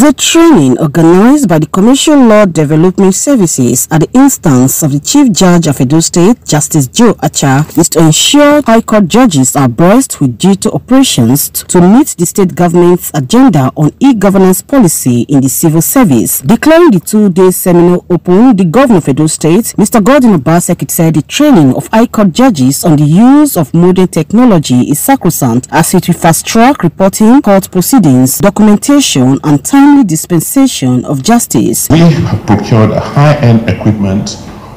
The training organized by the Commercial Law Development Services at the instance of the Chief Judge of Edo State, Justice Joe Acha, is to ensure High Court judges are braced with due operations to meet the state government's agenda on e-governance policy in the civil service. Declaring the two-day seminar open, the Governor of Edo State, Mr. Godwin Obaseki said the training of High Court judges on the use of modern technology is sacrosanct as it will fast-track reporting, court proceedings, documentation and timely dispensation of justice. We have procured a high-end equipment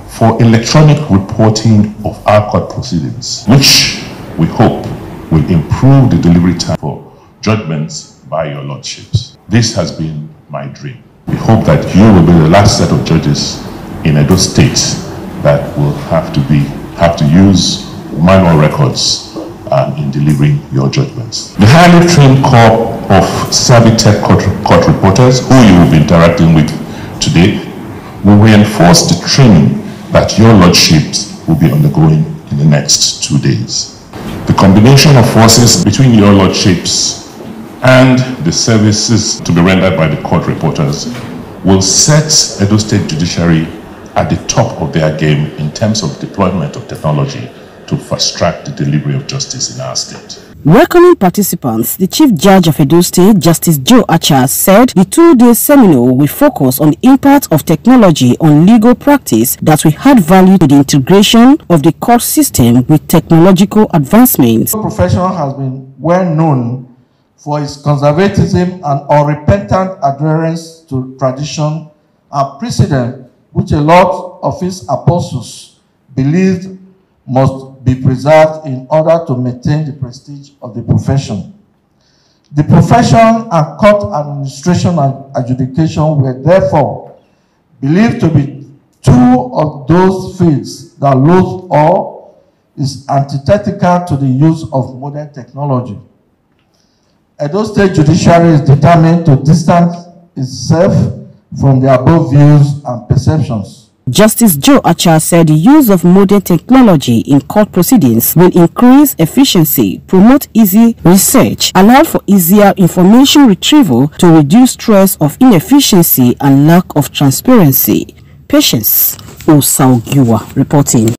for electronic reporting of our court proceedings, which we hope will improve the delivery time for judgments by your lordships. This has been my dream. We hope that you will be the last set of judges in Edo State that will have to be have to use manual records um, in delivering your judgments. The highly trained corps of Savitech court, court reporters who you will be interacting with today will reinforce the training that your lordships will be undergoing in the next two days. The combination of forces between your lordships and the services to be rendered by the court reporters will set Edo State Judiciary at the top of their game in terms of deployment of technology to fast track the delivery of justice in our state. Welcoming participants, the Chief Judge of Edo State, Justice Joe Acha, said the two-day seminar will focus on the impact of technology on legal practice that will add value to the integration of the court system with technological advancements. The profession has been well known for its conservatism and unrepentant adherence to tradition and precedent which a lot of its apostles believed must be preserved in order to maintain the prestige of the profession. The profession and court administration and adjudication were therefore believed to be two of those fields that lose or is antithetical to the use of modern technology. Edo State Judiciary is determined to distance itself from the above views and perceptions. Justice Joe Acha said the use of modern technology in court proceedings will increase efficiency, promote easy research, allow for easier information retrieval to reduce stress of inefficiency and lack of transparency. Patience Osarogiuwa reporting.